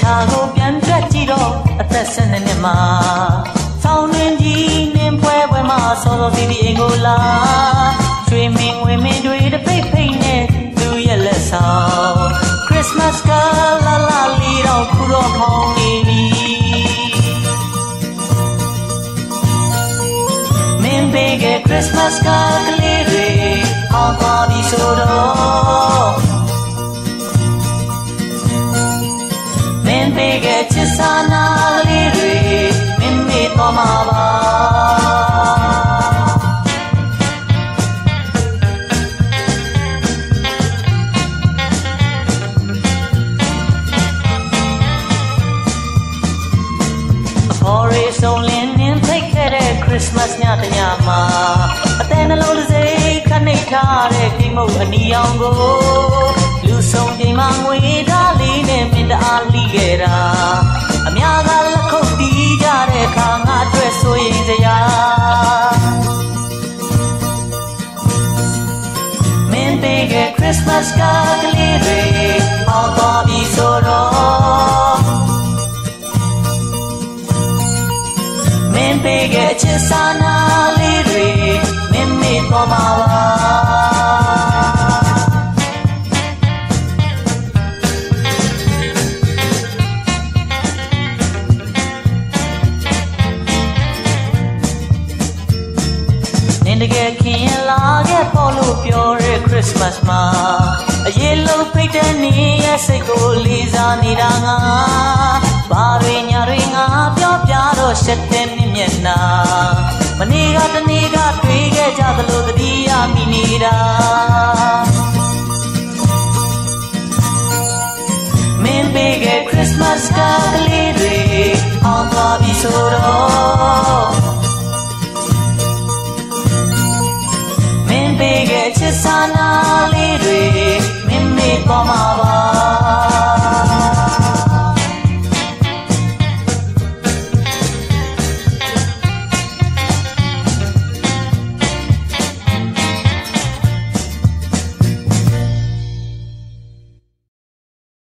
ချာကိုပြန်တွက်ကြည့်တော့အသက်၁၂နှစ်မှာဆောင်းနှင်းကြီးနှင်းပွဲပွဲမှာစောစောစီးစီးအိမ်ကိုလာရွှေမင်းဝင်းမင်းတွေတပိတ်ဖိတ်နဲ့သူရဲ့လက်ဆောင် Christmas ကလာလာလီတော့ခုတော့ခေါင်းနေပြီမင်းပေးခဲ့ Christmas က ပေးခဲ့ချစ်စာနာလေးတွေမင်းမေ့သွားမှာပါဖော်ရီဆုံးလင်းနင်းဖိတ်ခဲ့တဲ့ Christmas ညတညမှာအတဲနှလုံးတစ်စိတ်ခနှိပ်ထားတဲ့ကိမုတ်အနီရောင်ကိုလူဆုံးချိန်မှာငွေသားလေးနဲ့မင်းတအားလိခဲ့တာ မင်းပေးခဲ့ Christmas ကကလေးတွေဟောသွားပြီဆိုတော့မင်းပေးခဲ့ချစ်စာနာလေးတွေမင်းမေ့သွားမှာပါနင်တကယ်ခင်ရင်လာခဲ့ပေါ်လို့ပြောတဲ့ Christmas မှာအရေးလုံးဖိတ်တဲ့နေရဲ့စိတ်ကိုလေးစားနေတာငါဘာတွေညာတွေငါပြောပြတော့ရှက်တဲ့မြမျက်နှာမနေ့ကတနေ့ကတွေ့ခဲ့ကြသလိုတတိယမိနေတာမင်းပေးခဲ့ Christmas ကကလေးတွေအောင်သွားပြီဆိုတော့မင်းပေးခဲ့ချစ်စာနာ